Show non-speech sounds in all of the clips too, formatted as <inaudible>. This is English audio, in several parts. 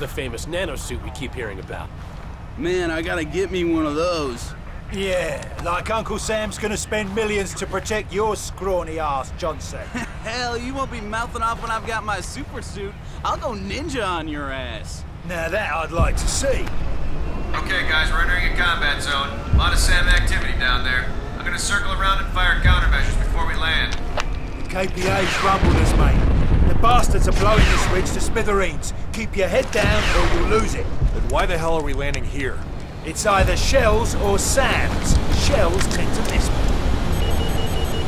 So, this is the famous nanosuit we keep hearing about. Man, I gotta get me one of those. Yeah, like Uncle Sam's gonna spend millions to protect your scrawny ass, Johnson. <laughs> Hell, you won't be mouthing off when I've got my super suit. I'll go ninja on your ass. now that I'd like to see. Okay, guys, we're entering a combat zone. A lot of SAM activity down there. I'm gonna circle around and fire countermeasures before we land. KPA's rumbled us, mate. The bastards are blowing this ridge to smithereens. Keep your head down or you'll lose it. Then why the hell are we landing here? It's either shells or SAMs. Shells tend to miss me.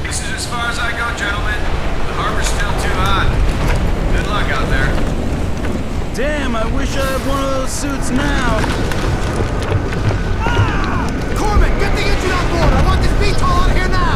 This is as far as I go, gentlemen. The harbor's still too hot. Good luck out there. Damn, I wish I had one of those suits now. Ah! Corman, get the engine on board! I want this VTOL out of here now!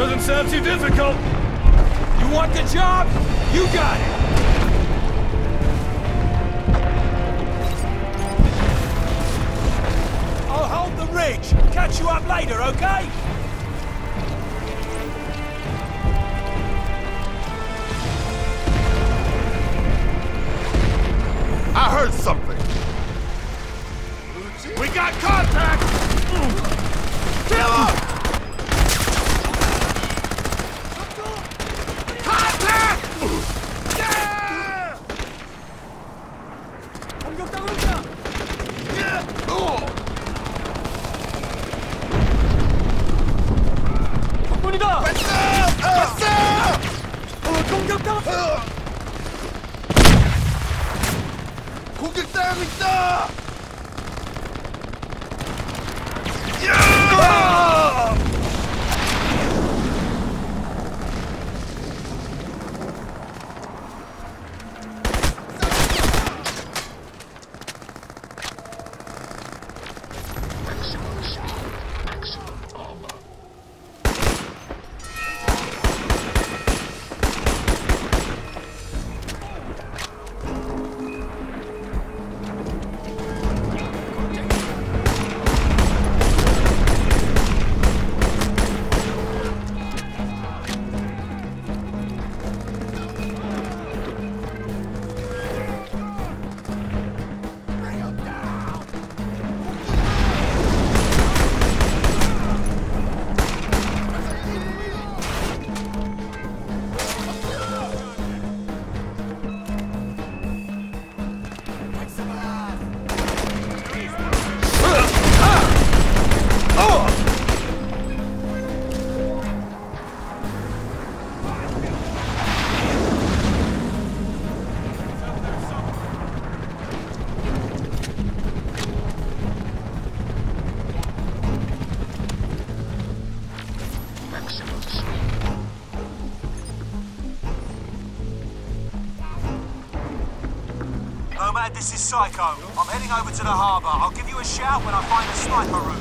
Doesn't sound too difficult. You want the job? You got it! I'll hold the ridge. Catch you up later, okay? I heard something. We got contact! Kill him! Over to the harbour. I'll give you a shout when I find a sniper roost.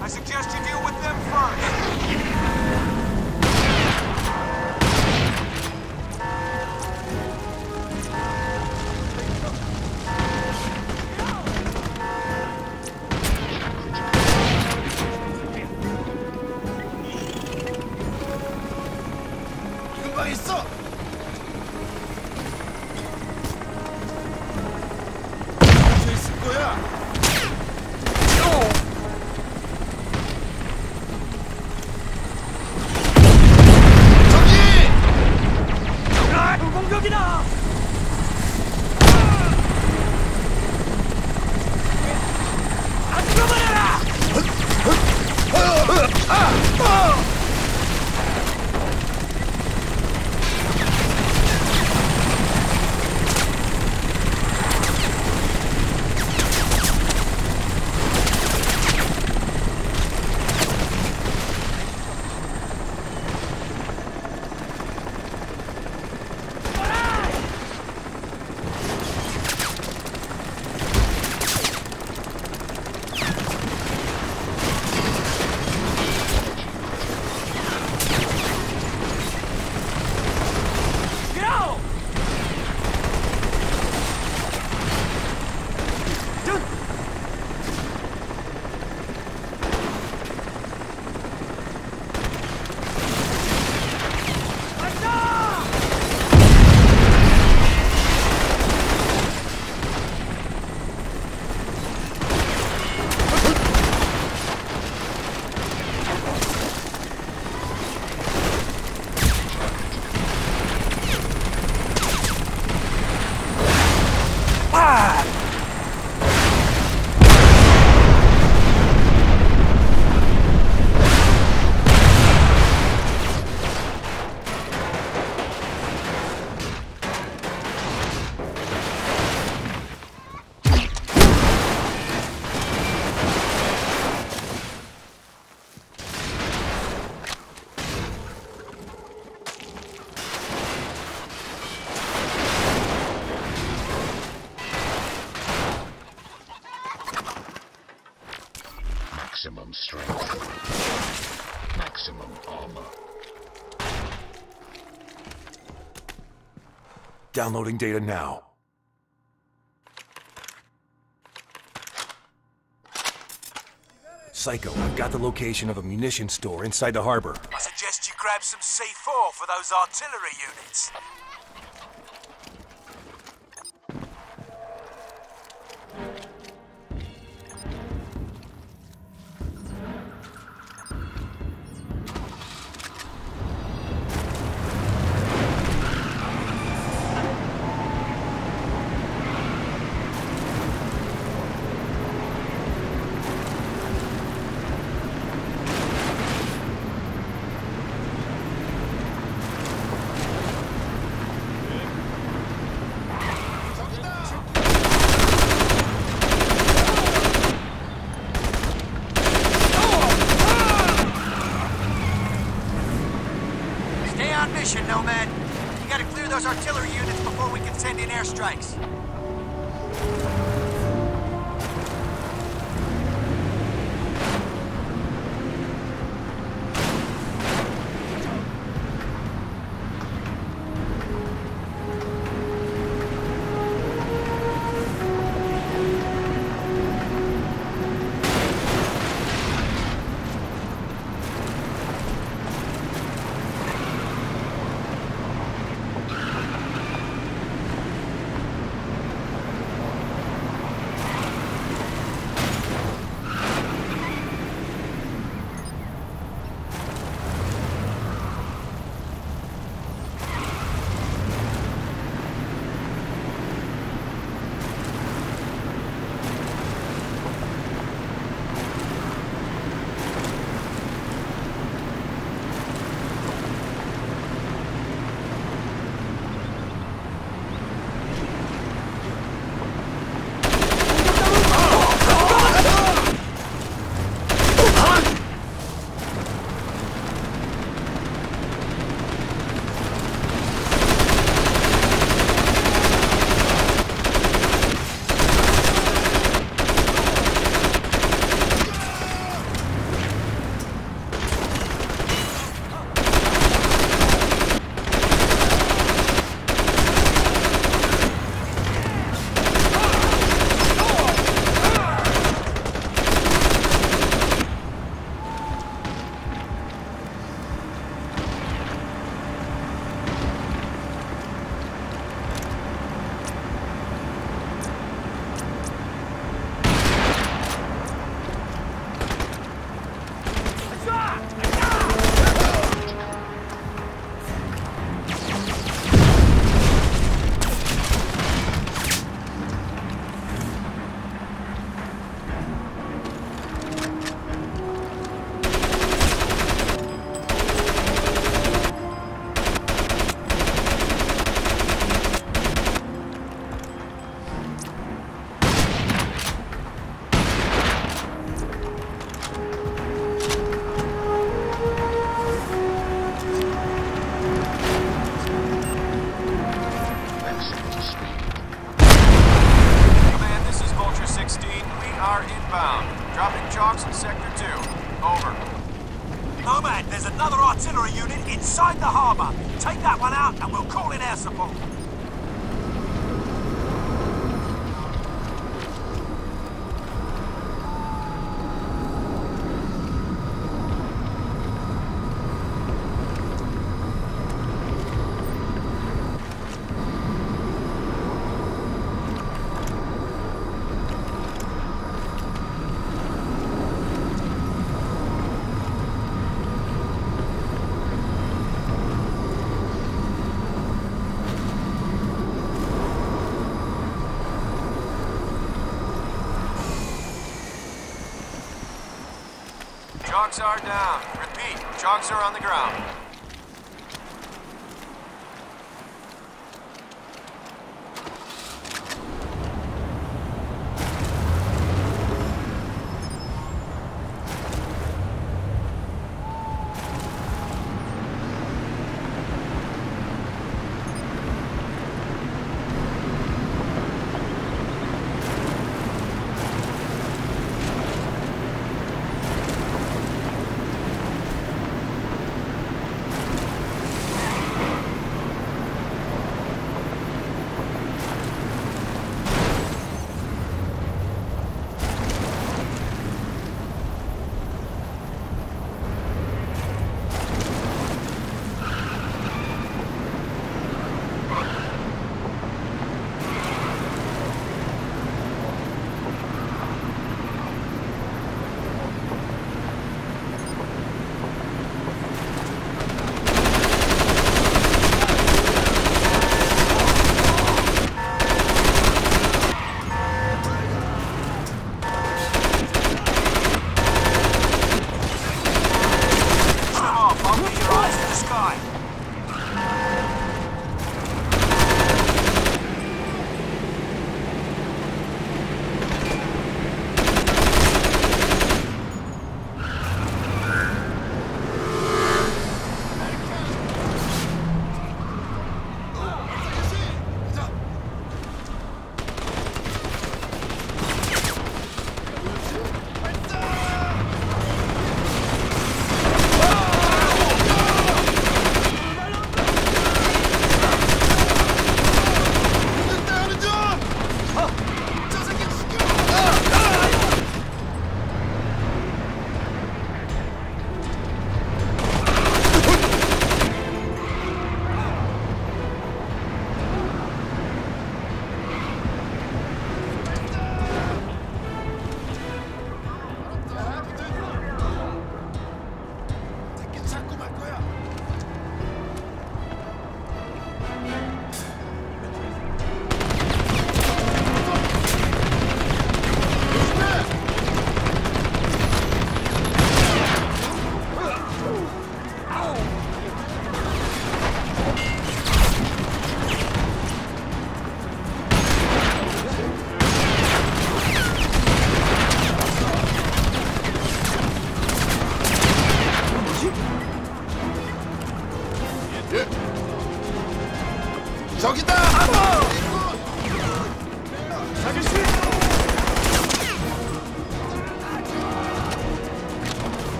I suggest you deal with them first. Downloading data now. Psycho, I've got the location of a munition store inside the harbor. I suggest you grab some C4 for those artillery units. Chalks are down. Repeat, chalks are on the ground.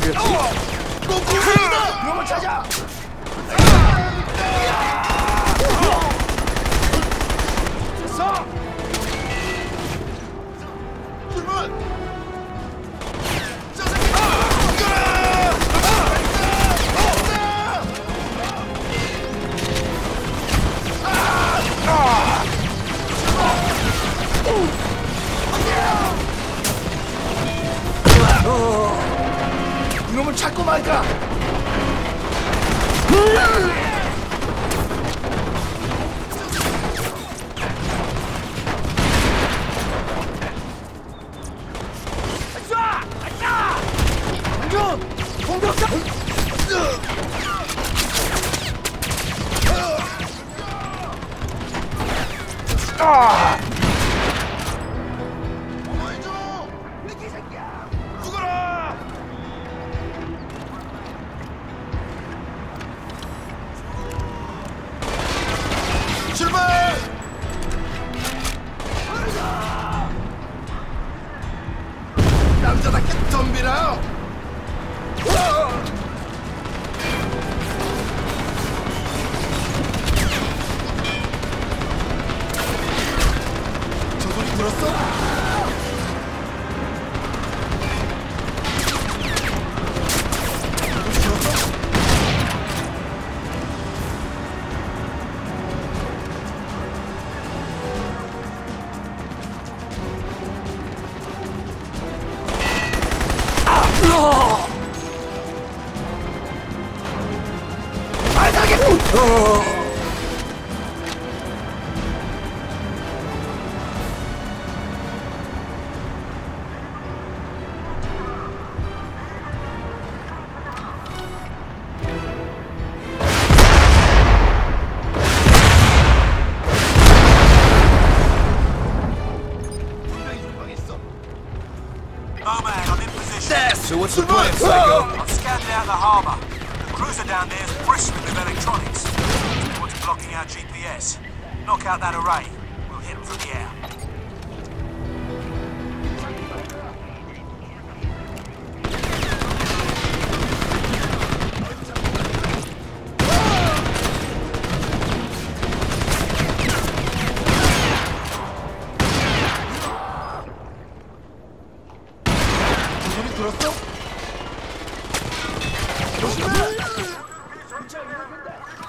别动啊！给我滚出杀你们 what's the plan, Psycho? I'm scanning out the harbour. The cruiser down there is bristling with electronics. What's blocking our GPS? Knock out that array. with that.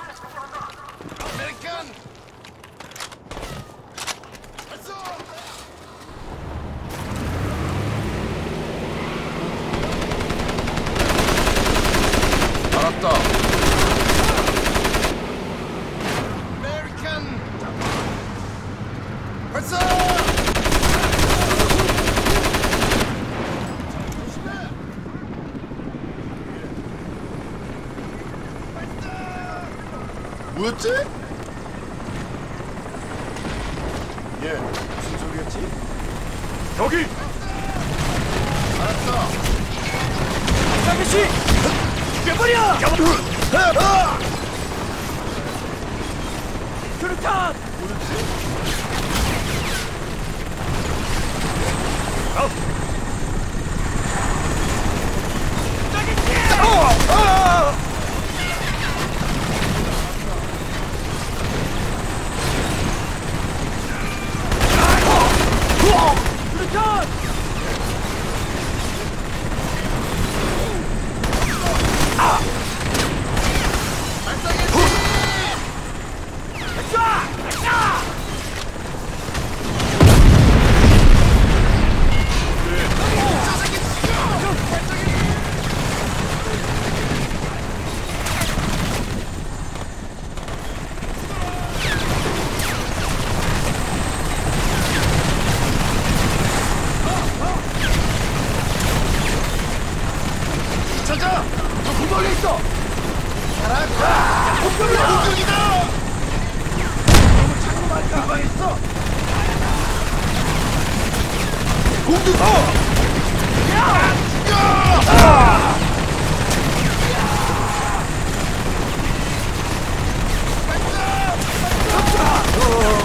Maximum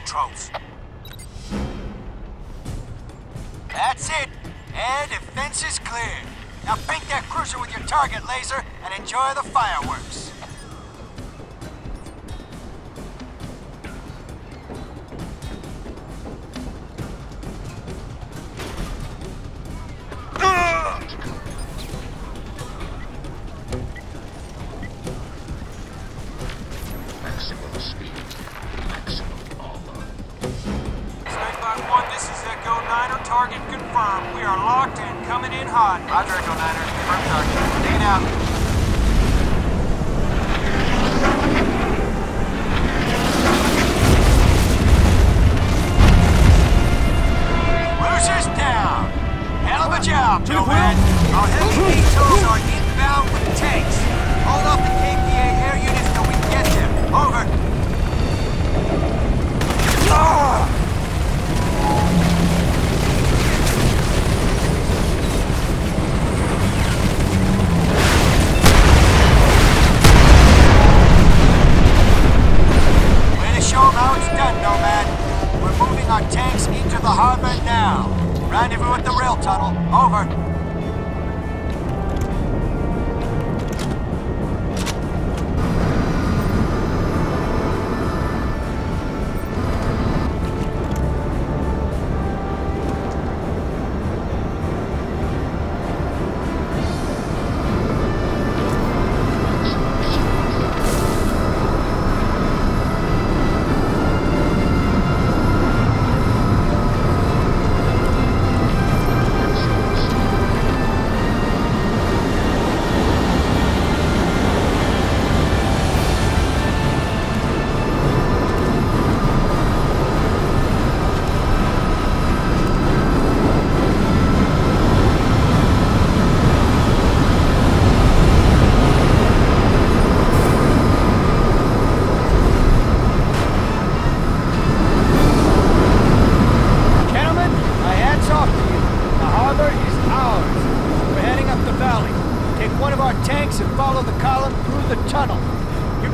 controls. That's it. Air defense is clear. Now paint that cruiser with your target laser and enjoy the fireworks. Confirmed. We are locked and coming in hot. Roger, Echo Niner. Confirm target. It out. Cruiser's down. Hell of a job, Nomad. Our heavy vehicles are inbound with tanks. Hold off the KPA air units till we get them. Over. Way Rendezvous at the rail tunnel. Over.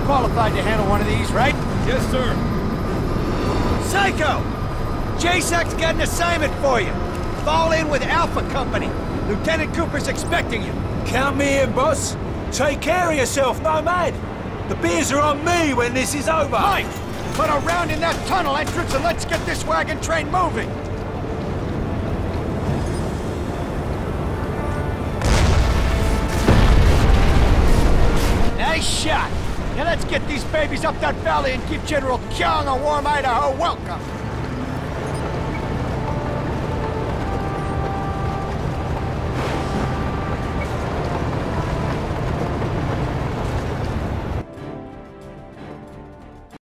Qualified to handle one of these, right? Yes, sir. Psycho! JSAC's got an assignment for you. Fall in with Alpha Company. Lieutenant Cooper's expecting you. Count me in, boss. Take care of yourself, Nomad. The beers are on me when this is over. Mike, put a round in that tunnel entrance and let's get this wagon train moving. Now let's get these babies up that valley and give General Kyong a warm Idaho welcome.